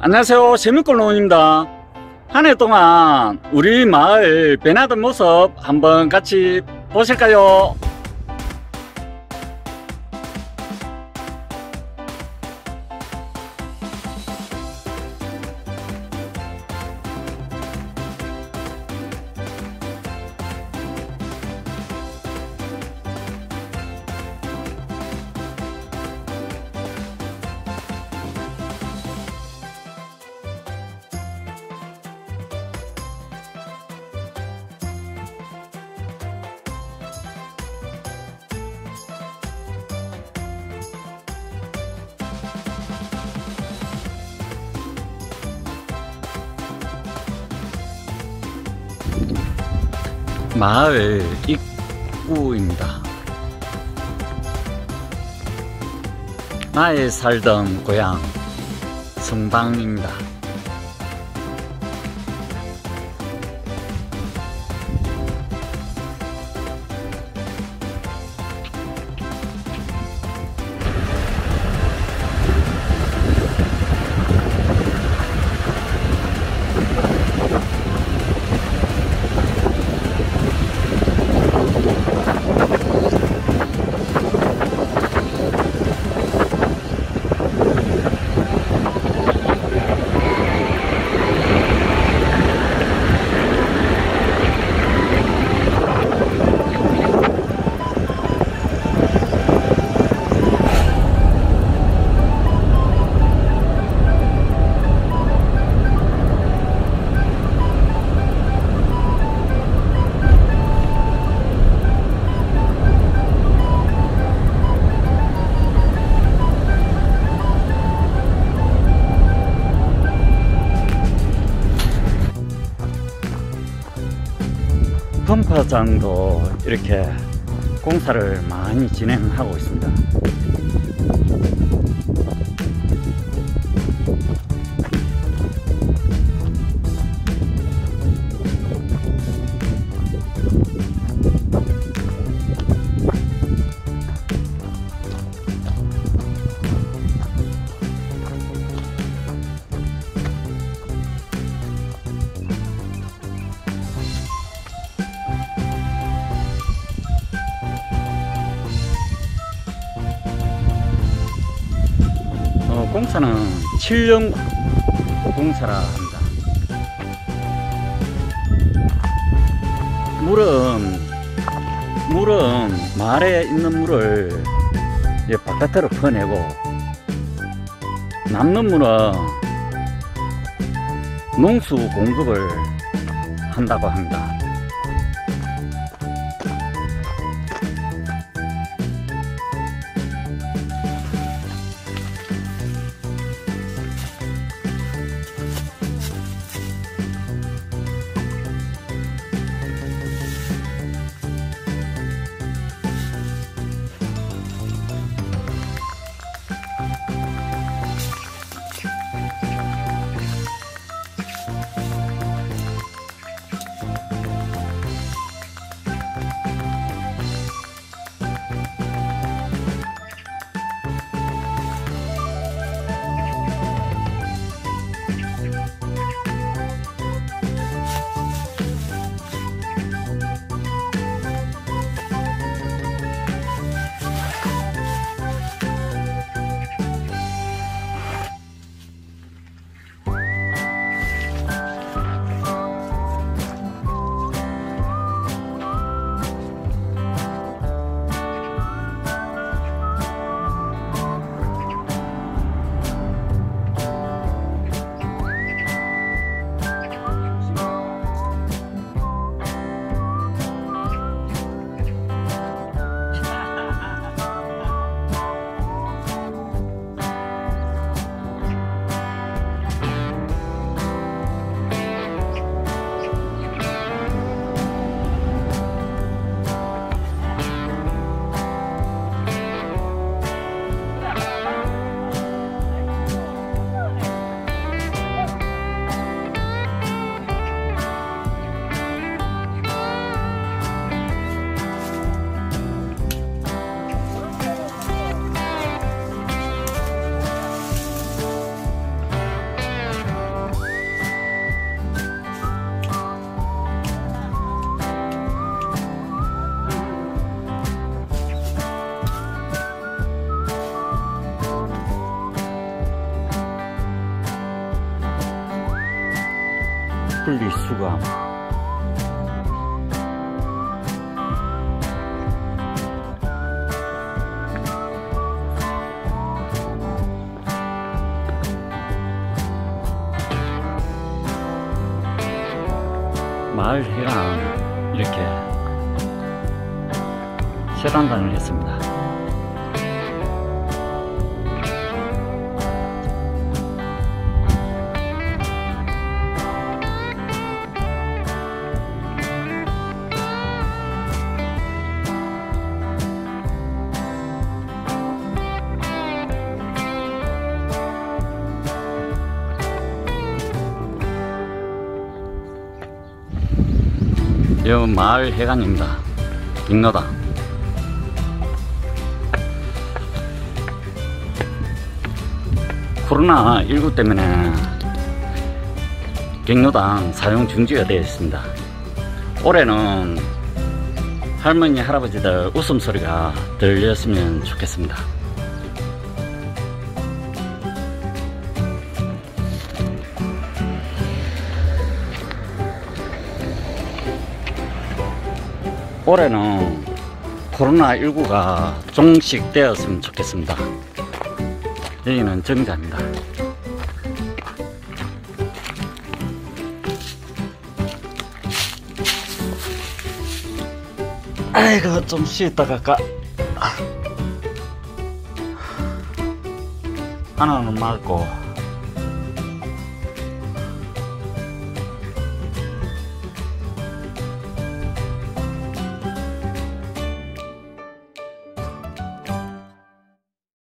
안녕하세요. 재밌골로원입니다. 한 해 동안 우리 마을 변하던 모습 한번 같이 보실까요 마을 입구입니다. 나의 살던 고향 성방입니다. 펌퍼장도 이렇게 공사를 많이 진행하고 있습니다. 공사는 7년 공사라 합니다. 물은 물은 말에 있는 물을 바깥으로 퍼내고 남는 물은 농수 공급을 한다고 합니다. 분리수거 마을 회랑 이렇게 세단단을 했습니다. 여 마을 해관입니다. 빅노당. 코로나19 때문에 갱로당 사용 중지가 되어 있습니다. 올해는 할머니, 할아버지들 웃음소리가 들렸으면 좋겠습니다. 올해는 코로나19가 종식되었으면 좋겠습니다. 여기는 정자입니다. 아이고 좀 쉬었다 갈까 하나는 맑고